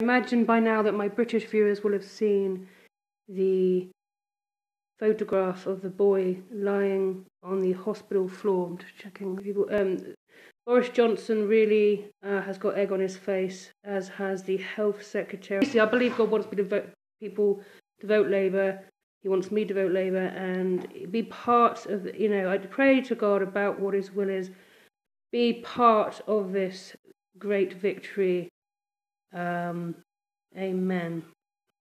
I imagine by now that my British viewers will have seen the photograph of the boy lying on the hospital floor. I'm just checking people. Um, Boris Johnson really uh, has got egg on his face, as has the health secretary. I believe God wants me to vote people to vote Labour. He wants me to vote Labour and be part of. You know, I pray to God about what His will is. Be part of this great victory. Um, amen.